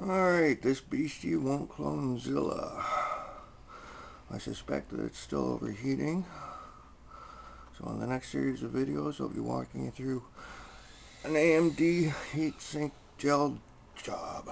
Alright, this beastie won't Clonezilla. I suspect that it's still overheating. So in the next series of videos, I'll be walking you through an AMD heatsink gel job.